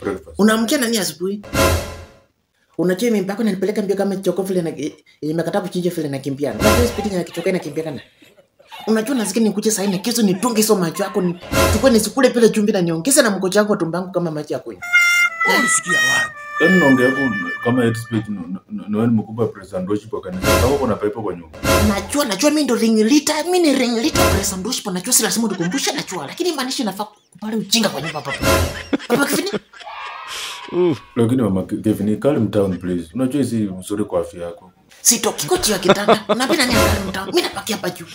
Breakfast. Unaamkia nani asubuhi? Unajua mimi mpaka inanipeleka mbio kama choko vile na imekataa kuchinja vile nakimbia. Kwa spidi ya kichoka inakimbia kana. Unajua nasikia nikuje sasa na kesho nitunge hizo macho yako ni nisikule pale chumvi na niongeze na mkojo wako tumbangu kama maji ya kunywa. Unasikia wapi? Yaani naongea kama head speech ni wewe mkubwa president worship kwa kanisa. Kama kuna pepo kwa nyumba. Najua najua mimi ndo ring lita, mimi ni ring lita presa ndoshi najua si lazima nikumbushe najua lakini maanishi nafaa kupale ujinga kwa nyumba papa. Papa kifini? Lakini mama Kevin, calm down please. Unajua hizi mzuri kwa afya yako. Sitoki koti ya kitanda. Unapenda nini calm down Mimi napaki hapa juu.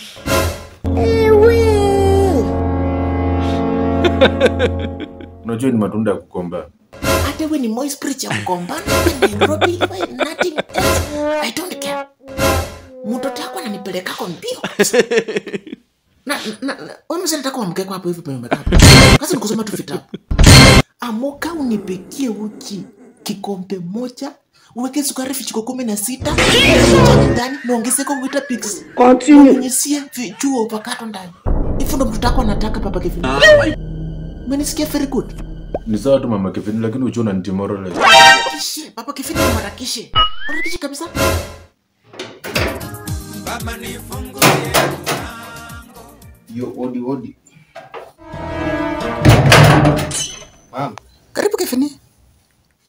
Unajua ni matunda ya kukomba. Hata we ni moist preacher na Nairobi nothing else. I don't care. Mtoto wako ananipelekako mbio. Na na na wewe mzee nataka uamke kwa hapo hivi penye umekaa kazi ni kusoma tu vitabu. Amoka unipikie uji kikombe moja uweke sukari vijiko kumi na sita. Ndani niongezeko Weetabix unyunyizie vijuo upakato ndani. Hivyo ndo mtoto wako anataka papa Kevin umenisikia very good Ni sawa tu mama Kevin, lakini ujue demoralize. Harakishe, papa kifini harakishe. Harakishe kabisa. Yo, odi odi. Mama. Karibu kifini.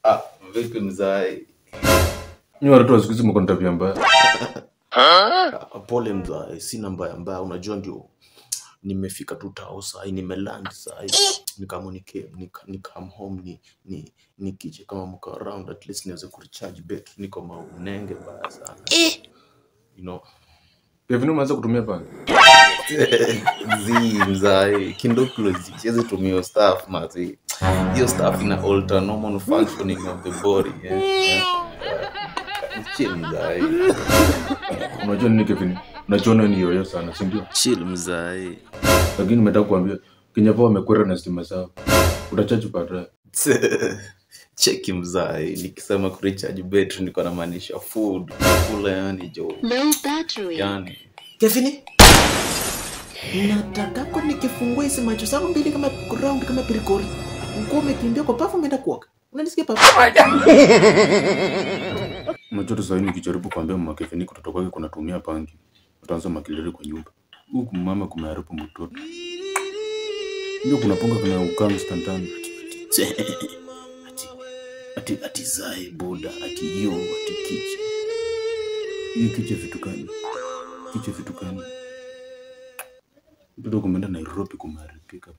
Ah, vipi mzai? Ni watoto wa siku hizi mko na tabia mbaya. Ah, pole mzae, sina mbaya mbaya, unajua ndio nimefika tu tao sahi, nimeland sahi, nikama nike nika, nikam home ni ni nikije kama mko around at least niweze kurecharge bet niko maunenge baya sana Eh, you know. Pevinu umeanza kutumia panga. Zi mzai, kindoklo zi, siwezi tumia hiyo stuff mazi. Hiyo staff ina alter normal functioning of the body. Yeah. yeah. Chill mzai. Unajua nini Kevin? Unajiona ni yoyo sana, si ndio? Chill mzai. Lakini nimetaka kuambia Kenya amekwera na stima sawa. Utachaji baadaye. cheki mzai nikisema kurecharge battery niko namaanisha food kula yani jo Low battery. yani kifini. Natakako nikifungua hizi macho zangu mbili kama round kama pirikori. Nguo umekimbia kwa pafu umeenda kuoga. Unanisikia papa? Unajua sasa hivi nikijaribu kuambia mama Kevin kutoto kwake kunatumia pangi. Utaanza makilele kwa nyumba. Huku mama kumeharibu mtoto. Ndio kuna ponga kuna ukanga stantani. ati ati ati zai boda ati yo ati kiche Hii kiche vitu gani? Kiche vitu gani? Mtoto kumeenda Nairobi kumeharibika.